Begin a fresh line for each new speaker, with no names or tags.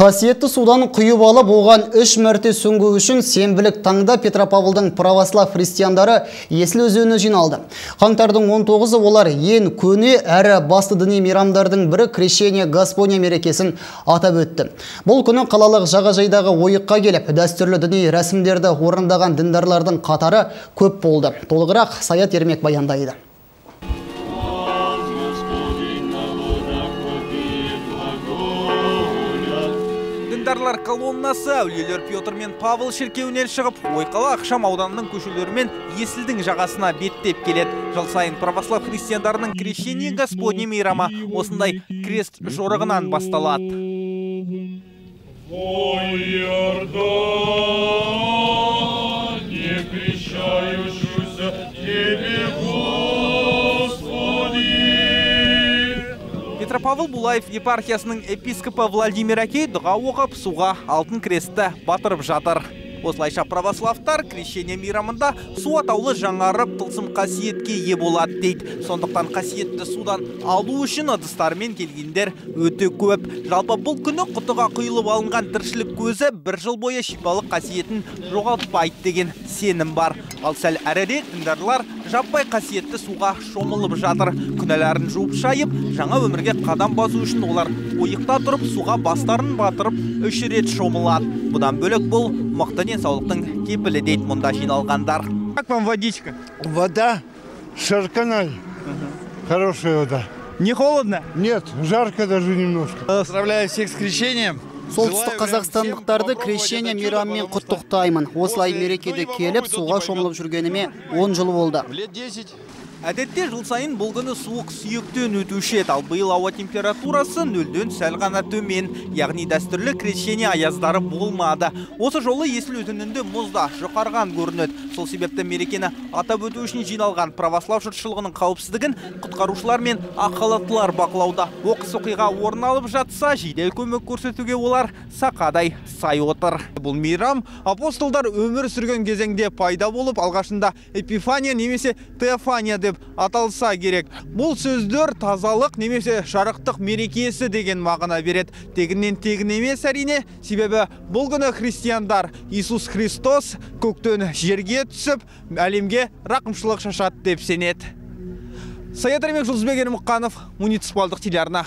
Қасиетті судан құйып алып, оған үш мәрте сүңгу үшін сенбілік таңда Петропавлдың православ христиандары Есіл өзені жиналды. Қаңтардың 19-ы олар ең көне әрі басты діни мейрамдардың бірі крещение Господня мерекесін атап өтті. Бұл күні қалалық жағажайдағы ойыққа келіп, дәстүрлі діни рәсімдерді орындаған діндарлардың қатары көп болды. Толығырақ Саят Ермек баяндайды.
Діндарлар колоннасы әулиелер Петр мен Павыл шіркеуінен шығып, Ойқала Ақшам ауданының көшелерімен Есілдің жағасына беттеп келеді. Жыл сайын православ христиандарының крещение Господне мейрамы осындай крест жорығынан басталады.
Тебе,
Петропавл Булаев епархиясының епископы Владимир Әкей дұға оқып суға алтын кресті батырып жатыр. Осылайша православтар крещение мейрамында су атаулы жаңарып тылсым қасиетке ие болады дейді. Сондықтан қасиетті судан алу үшін ыдыстармен келгендер өте көп. Жалпы бұл күні құтыға құйылып алынған тіршілік көзі бір жыл бойы шипалық қасиетін жоғалтпайды деген сенім бар. Ал сәл әрірек діндарлар жаппай қасиетті суға шомылып жатыр. Күнәләрін жуып шайып, жаңа өмірге қадам басу үшін олар ойықта тұрып суға бастарын батырып үш рет шомылады. Бұдан бөлек бұл мықты денсаулықтың кепілі дейді мұнда жиналғандар. Как вам водичка?
Вода шарканаль. Хорошая вода.
Не холодно?
Нет, жарко даже немножко.
Поздравляю всех с крещением.
Солтүстік қазақстандықтарды крещение мейрамымен құттықтаймын. Осылай мерекеде келіп, суға шомылып жүргеніме 10 жыл болды.
Лет 10
Әдетте жыл сайын бұл күні суық сүйектен өтуші еді, ал биыл ауа температурасы нөлден сәл ғана төмен, яғни дәстүрлі крещение аяздары болмады. Осы жолы есіл өтінінде мұзда жұқарған көрінеді. Сол себепті мерекені атап өту үшін жиналған православ жұртшылығының қауіпсіздігін құтқарушылар мен ақ халаттылар бақылауда. Оқыс оқиға орын алып жатса, жедел көмек көрсетуге олар сақадай сай отыр. Бұл мейрам апостолдар өмір сүрген кезеңде пайда болып, алғашында эпифания немесе теофания деп аталса керек. Бұл сөздер тазалық немесе жарықтық мерекесі деген мағына береді. Тегіннен тегін емес әрине, себебі бұл күні христиандар Иисус Христос көктен жерге түсіп, әлемге рақымшылық шашады деп сенеді. Саят Ремек Жұлдызбек Ермұқанов, муниципалдық телеарна.